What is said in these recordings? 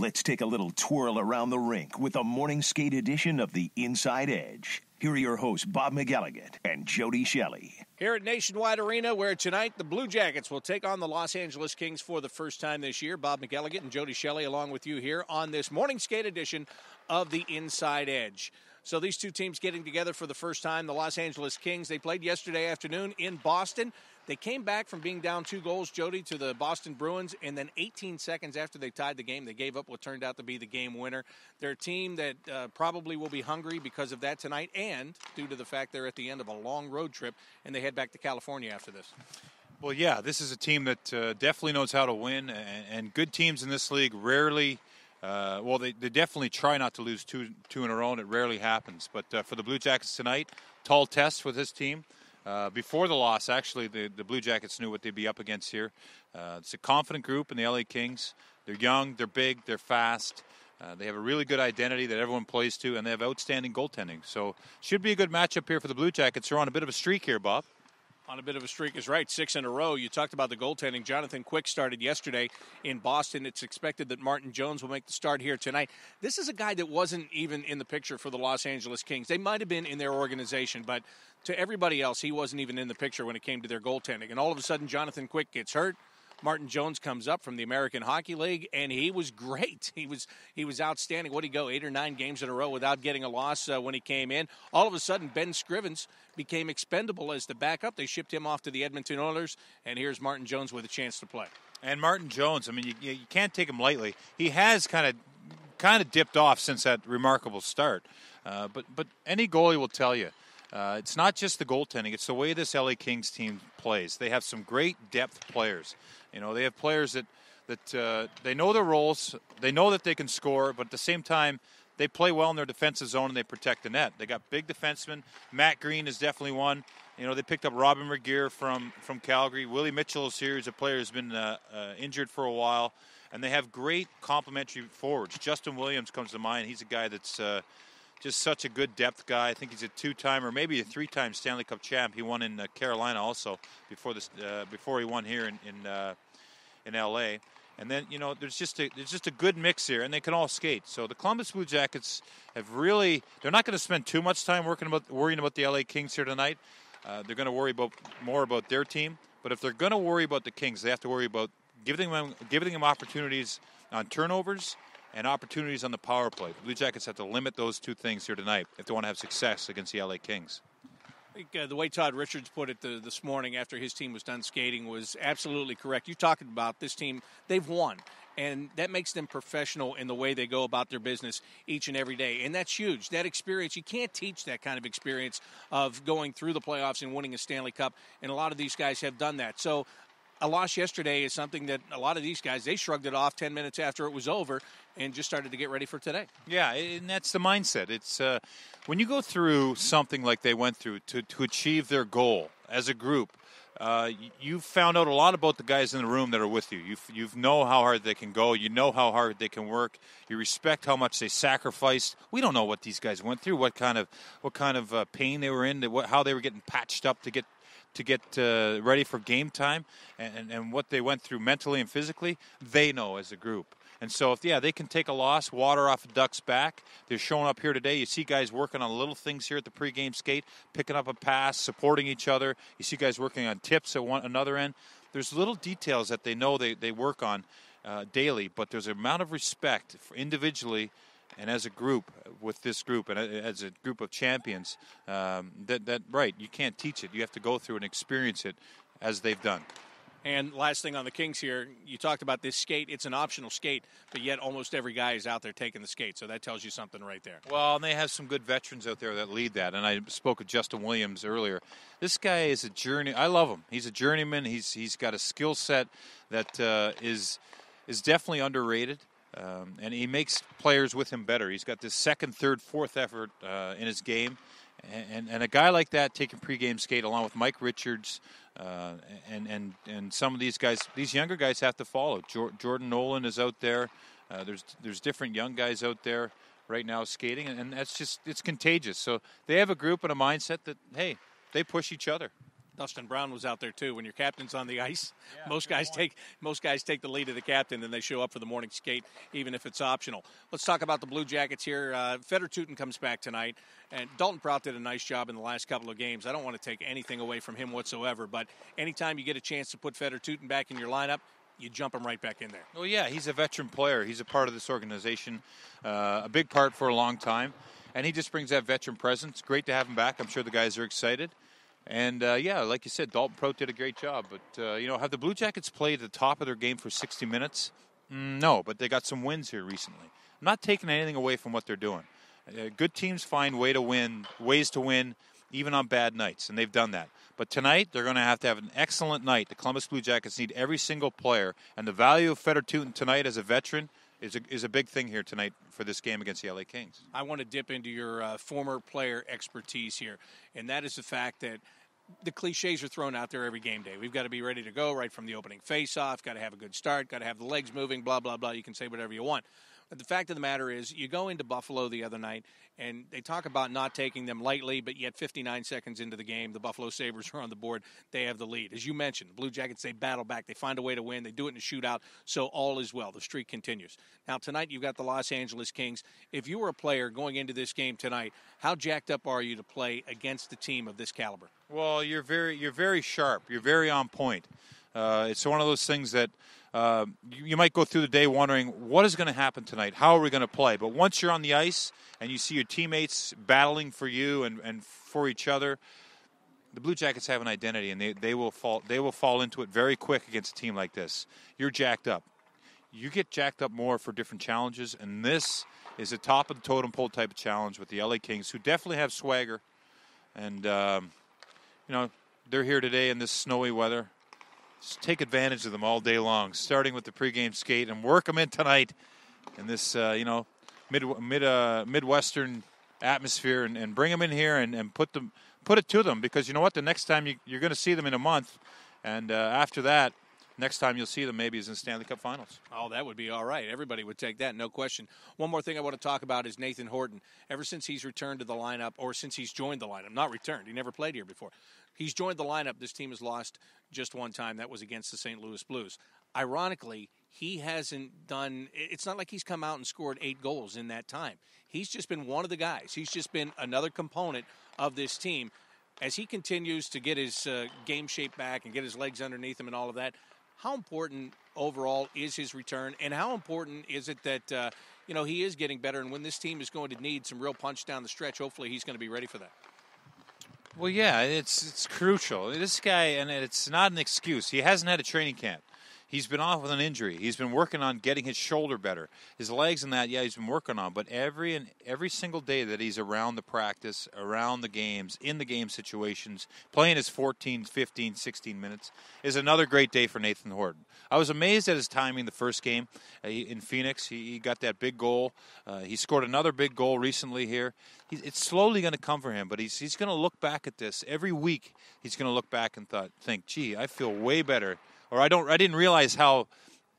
Let's take a little twirl around the rink with a morning skate edition of the Inside Edge. Here are your hosts, Bob McElligott and Jody Shelley. Here at Nationwide Arena, where tonight the Blue Jackets will take on the Los Angeles Kings for the first time this year. Bob McElligott and Jody Shelley along with you here on this morning skate edition of the Inside Edge. So these two teams getting together for the first time. The Los Angeles Kings, they played yesterday afternoon in Boston. They came back from being down two goals, Jody, to the Boston Bruins, and then 18 seconds after they tied the game, they gave up what turned out to be the game winner. They're a team that uh, probably will be hungry because of that tonight, and due to the fact they're at the end of a long road trip, and they head back to California after this. Well, yeah, this is a team that uh, definitely knows how to win, and, and, good teams in this league rarely. Uh, well, they, they definitely try not to lose two two in a row, and it rarely happens. But uh, for the Blue Jackets tonight, tall test with this team. Uh, before the loss, actually, the, the Blue Jackets knew what they'd be up against here. Uh, it's a confident group in the LA Kings. They're young, they're big, they're fast. Uh, they have a really good identity that everyone plays to, and they have outstanding goaltending. So, should be a good matchup here for the Blue Jackets. They're on a bit of a streak here, Bob on a bit of a streak is right. Six in a row. You talked about the goaltending. Jonathan Quick started yesterday in Boston. It's expected that Martin Jones will make the start here tonight. This is a guy that wasn't even in the picture for the Los Angeles Kings. They might have been in their organization, but to everybody else, he wasn't even in the picture when it came to their goaltending. And all of a sudden, Jonathan Quick gets hurt. Martin Jones comes up from the American Hockey League, and he was great. He was he was outstanding. What did he go eight or nine games in a row without getting a loss uh, when he came in? All of a sudden, Ben Scrivens became expendable as the backup. They shipped him off to the Edmonton Oilers, and here's Martin Jones with a chance to play. And Martin Jones, I mean, you, you can't take him lightly. He has kind of kind of dipped off since that remarkable start. Uh, but but any goalie will tell you uh, it's not just the goaltending; it's the way this LA Kings team plays. They have some great depth players. You know, they have players that that uh, they know their roles, they know that they can score, but at the same time, they play well in their defensive zone and they protect the net. They got big defensemen. Matt Greene is definitely one. You know, they picked up Robyn Regehr from from Calgary. Willie Mitchell is here. He's a player who's been uh, uh, injured for a while, and they have great complementary forwards. Justin Williams comes to mind. He's a guy that's uh, just such a good depth guy. I think he's a two-time or maybe a three-time Stanley Cup champ. He won in uh, Carolina also before this uh, before he won here in in, uh, in L.A. And then you know there's just a there's just a good mix here, and they can all skate. So the Columbus Blue Jackets have really they're not going to spend too much time working about worrying about the L.A. Kings here tonight. Uh, they're going to worry about more about their team. But if they're going to worry about the Kings, they have to worry about giving them giving them opportunities on turnovers and opportunities on the power play. The Blue Jackets have to limit those two things here tonight if they want to have success against the LA Kings. I think uh, the way Todd Richards put it the, this morning after his team was done skating was absolutely correct. You're talking about this team; they've won, and that makes them professional in the way they go about their business each and every day, and that's huge. That experience you can't teach that kind of experience of going through the playoffs and winning a Stanley Cup, and a lot of these guys have done that. So a loss yesterday is something that a lot of these guys they shrugged it off 10 minutes after it was over and just started to get ready for today yeah and that's the mindset it's uh, when you go through something like they went through to, to achieve their goal as a group uh, you've found out a lot about the guys in the room that are with you. You you know how hard they can go. You know how hard they can work. You respect how much they sacrificed. We don't know what these guys went through, what kind of what kind of uh, pain they were in, how they were getting patched up to get to get uh, ready for game time and, and what they went through mentally and physically, they know as a group. And so, if yeah, they can take a loss, water off a duck's back. They're showing up here today. You see guys working on little things here at the pregame skate, picking up a pass, supporting each other. You see guys working on tips at one another end. There's little details that they know they, they work on uh, daily, but there's an amount of respect individually and as a group with this group and as a group of champions um, that that right you can't teach it you have to go through and experience it as they've done and last thing on the Kings here, you talked about this skate. It's an optional skate, but yet almost every guy is out there taking the skate. So that tells you something right there. Well, and they have some good veterans out there that lead that. And I spoke with Justin Williams earlier. This guy is a journey. I love him. He's a journeyman. He's he's got a skill set that uh, is is definitely underrated. Um, and he makes players with him better. He's got this second, third, fourth effort uh, in his game. And, and, a guy like that taking pregame skate along with Mike Richards uh, and, and, and some of these guys, these younger guys have to follow. Jordan Nolan is out there. Uh, there's, there's different young guys out there right now skating, and that's just, it's contagious. So they have a group and a mindset that, hey, they push each other Dustin Brown was out there too. When your captain's on the ice, yeah, most guys point. take most guys take the lead of the captain, and they show up for the morning skate, even if it's optional. Let's talk about the Blue Jackets here. Uh, Fedor Tyutin comes back tonight, and Dalton Prout did a nice job in the last couple of games. I don't want to take anything away from him whatsoever, but anytime you get a chance to put Fedor Tyutin back in your lineup, you jump him right back in there. Well, yeah, he's a veteran player. He's a part of this organization, uh, a big part for a long time, and he just brings that veteran presence. Great to have him back. I'm sure the guys are excited. And uh, yeah, like you said, Dalton Prout did a great job. But uh, you know, have the Blue Jackets played at the top of their game for 60 minutes? Mm, no, but they got some wins here recently. I'm not taking anything away from what they're doing. Uh, good teams find way to win, ways to win, even on bad nights, and they've done that. But tonight, they're going to have to have an excellent night. The Columbus Blue Jackets need every single player, and the value of Fedor Tyutin tonight as a veteran is a, is a big thing here tonight for this game against the LA Kings. I want to dip into your uh, former player expertise here, and that is the fact that the cliches are thrown out there every game day. We've got to be ready to go right from the opening face-off. Got to have a good start. Got to have the legs moving. Blah blah blah. You can say whatever you want. The fact of the matter is, you go into Buffalo the other night, and they talk about not taking them lightly, but yet 59 seconds into the game, the Buffalo Sabres are on the board. They have the lead. As you mentioned, the Blue Jackets, they battle back. They find a way to win. They do it in a shootout, so all is well. The streak continues. Now, tonight, you've got the Los Angeles Kings. If you were a player going into this game tonight, how jacked up are you to play against a team of this caliber? Well, you're very, you're very sharp. You're very on point. Uh, it's one of those things that – uh, you, you, might go through the day wondering what is going to happen tonight. How are we going to play? But once you're on the ice and you see your teammates battling for you and, and for each other, the Blue Jackets have an identity, and they, they will fall they will fall into it very quick against a team like this. You're jacked up. You get jacked up more for different challenges, and this is a top of the totem pole type of challenge with the LA Kings, who definitely have swagger, and um, you know they're here today in this snowy weather take advantage of them all day long, starting with the pregame skate and work them in tonight in this, uh, you know, mid mid uh, midwestern atmosphere, and, and bring them in here and, and put them put it to them because you know what, the next time you, you're going to see them in a month, and uh, after that, next time you'll see them maybe is in Stanley Cup Finals. Oh, that would be all right. Everybody would take that, no question. One more thing I want to talk about is Nathan Horton. Ever since he's returned to the lineup, or since he's joined the lineup, not returned, he never played here before. He's joined the lineup. This team has lost just one time. That was against the St. Louis Blues. Ironically, he hasn't done it's not like he's come out and scored eight goals in that time. He's just been one of the guys. He's just been another component of this team. As he continues to get his uh, game shape back and get his legs underneath him and all of that, how important overall is his return, and how important is it that uh, you know he is getting better? And when this team is going to need some real punch down the stretch, hopefully he's going to be ready for that. Well, yeah, it's it's crucial. This guy, and it's not an excuse. He hasn't had a training camp. He's been off with an injury. He's been working on getting his shoulder better, his legs and that. Yeah, he's been working on. But every and every single day that he's around the practice, around the games, in the game situations, playing his 14, 15, 16 minutes is another great day for Nathan Horton. I was amazed at his timing the first game uh, in Phoenix. He, he, got that big goal. Uh, he scored another big goal recently here. He's, it's slowly going to come for him, but he's he's going to look back at this every week. He's going to look back and thought, think, gee, I feel way better or I don't I didn't realize how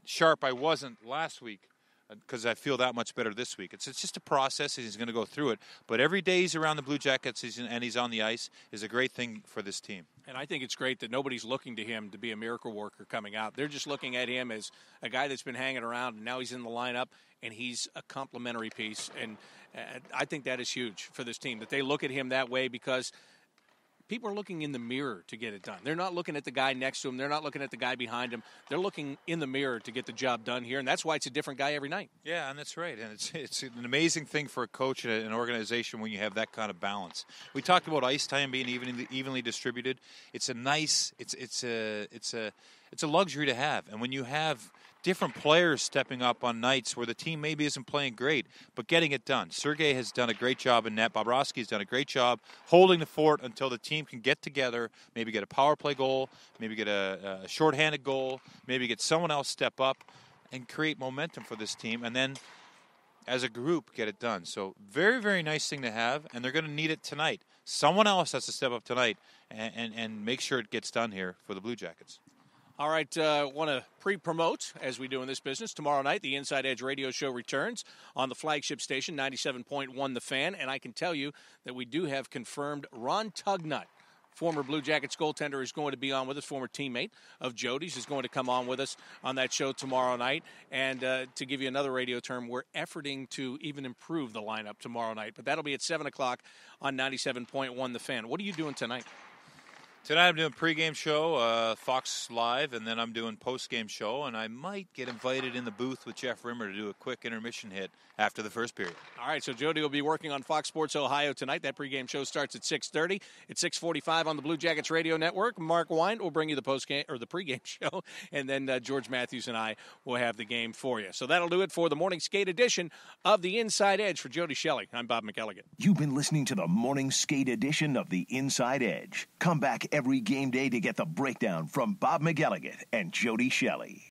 sharp I wasn't last week because uh, I feel that much better this week. It's, it's just a process, and he's going to go through it. But every day he's around the Blue Jackets he's in, and he's on the ice is a great thing for this team. And I think it's great that nobody's looking to him to be a miracle worker coming out. They're just looking at him as a guy that's been hanging around, and now he's in the lineup, and he's a complementary piece. And uh, I think that is huge for this team that they look at him that way because – people are looking in the mirror to get it done. They're not looking at the guy next to him. They're not looking at the guy behind him. They're looking in the mirror to get the job done here, and that's why it's a different guy every night. Yeah, and that's right. And it's it's an amazing thing for a coach and an organization when you have that kind of balance. We talked about ice time being evenly, evenly distributed. It's a nice. It's it's a it's a it's a luxury to have, and when you have different players stepping up on nights where the team maybe isn't playing great, but getting it done. Sergei has done a great job in net. Bobrovsky has done a great job holding the fort until the team can get together, maybe get a power play goal, maybe get a, a shorthanded goal, maybe get someone else step up and create momentum for this team, and then as a group get it done. So very, very nice thing to have, and they're going to need it tonight. Someone else has to step up tonight and, and, and make sure it gets done here for the Blue Jackets. All right, uh, want to pre promote, as we do in this business. Tomorrow night, the Inside Edge radio show returns on the flagship station, 97.1 The Fan. And I can tell you that we do have confirmed Ron Tugnutt former Blue Jackets goaltender, is going to be on with us. Former teammate of Jody's is going to come on with us on that show tomorrow night. And uh, to give you another radio term, we're efforting to even improve the lineup tomorrow night. But that'll be at 7 o'clock on 97.1 The Fan. What are you doing tonight? Tonight I'm doing pregame show, uh, Fox Live, and then I'm doing postgame show, and I might get invited in the booth with Jeff Rimmer to do a quick intermission hit after the first period. All right, so Jody will be working on Fox Sports Ohio tonight. That pregame show starts at 6:30. At 6:45 on the Blue Jackets Radio Network, Mark Wine will bring you the postgame or the pregame show, and then uh, George Matthews and I will have the game for you. So that'll do it for the morning skate edition of the Inside Edge for Jody Shelley. I'm Bob McElligott. You've been listening to the morning skate edition of the Inside Edge. Come back every game day to get the breakdown from Bob McElligott and Jody Shelley.